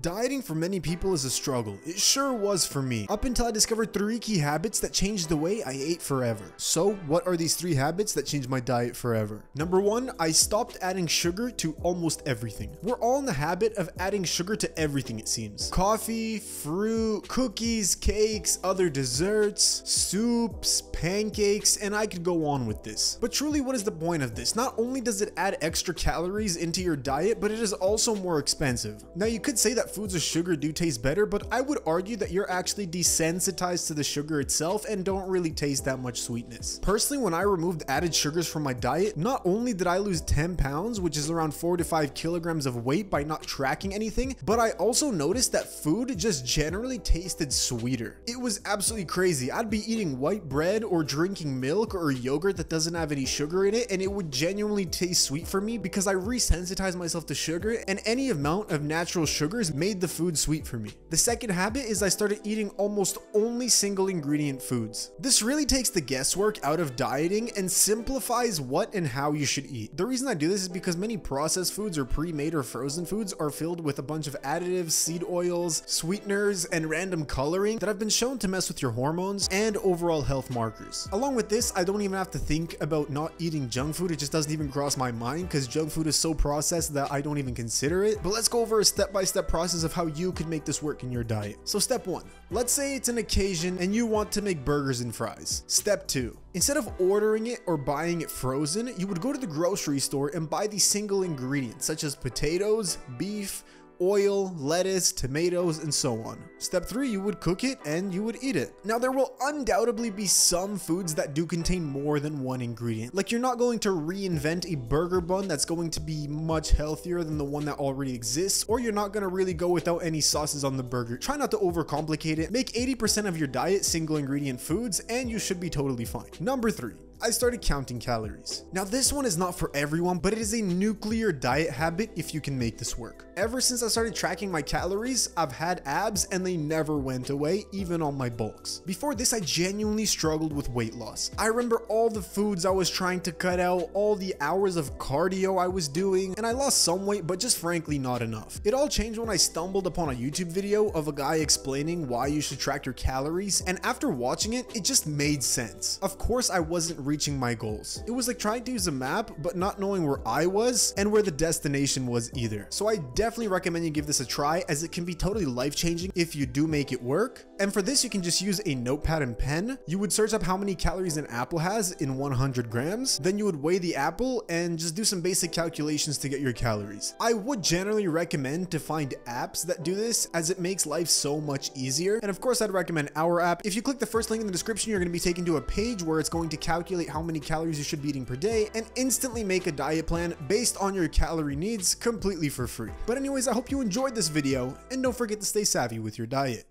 Dieting for many people is a struggle. It sure was for me. Up until I discovered three key habits that changed the way I ate forever. So, what are these three habits that changed my diet forever? Number one, I stopped adding sugar to almost everything. We're all in the habit of adding sugar to everything, it seems. Coffee, fruit, cookies, cakes, other desserts, soups, pancakes, and I could go on with this. But truly, what is the point of this? Not only does it add extra calories into your diet, but it is also more expensive. Now, you could say that foods with sugar do taste better, but I would argue that you're actually desensitized to the sugar itself and don't really taste that much sweetness. Personally, when I removed added sugars from my diet, not only did I lose 10 pounds, which is around 4 to 5 kilograms of weight by not tracking anything, but I also noticed that food just generally tasted sweeter. It was absolutely crazy. I'd be eating white bread or drinking milk or yogurt that doesn't have any sugar in it, and it would genuinely taste sweet for me because I resensitized myself to sugar, and any amount of natural sugars made the food sweet for me. The second habit is I started eating almost only single ingredient foods. This really takes the guesswork out of dieting and simplifies what and how you should eat. The reason I do this is because many processed foods or pre-made or frozen foods are filled with a bunch of additives, seed oils, sweeteners, and random coloring that have been shown to mess with your hormones and overall health markers. Along with this, I don't even have to think about not eating junk food. It just doesn't even cross my mind because junk food is so processed that I don't even consider it. But let's go over a step-by-step -step process process of how you could make this work in your diet. So step one, let's say it's an occasion and you want to make burgers and fries. Step two, Instead of ordering it or buying it frozen, you would go to the grocery store and buy the single ingredients such as potatoes, beef, oil, lettuce, tomatoes, and so on. Step 3, you would cook it and you would eat it. Now there will undoubtedly be some foods that do contain more than one ingredient. Like you're not going to reinvent a burger bun that's going to be much healthier than the one that already exists, or you're not going to really go without any sauces on the burger. Try not to overcomplicate it. Make 80% of your diet single ingredient foods and you should be totally fine. Number 3, I started counting calories. Now this one is not for everyone, but it is a nuclear diet habit if you can make this work. Ever since I started tracking my calories, I've had abs and they never went away, even on my bulks. Before this, I genuinely struggled with weight loss. I remember all the foods I was trying to cut out, all the hours of cardio I was doing, and I lost some weight, but just frankly not enough. It all changed when I stumbled upon a YouTube video of a guy explaining why you should track your calories, and after watching it, it just made sense. Of course, I wasn't reaching my goals. It was like trying to use a map, but not knowing where I was and where the destination was either. So I definitely recommend you give this a try as it can be totally life changing if you do make it work. And for this, you can just use a notepad and pen. You would search up how many calories an apple has in 100 grams. Then you would weigh the apple and just do some basic calculations to get your calories. I would generally recommend to find apps that do this as it makes life so much easier. And of course, I'd recommend our app. If you click the first link in the description, you're going to be taken to a page where it's going to calculate calculate how many calories you should be eating per day, and instantly make a diet plan based on your calorie needs completely for free. But anyways, I hope you enjoyed this video, and don't forget to stay savvy with your diet.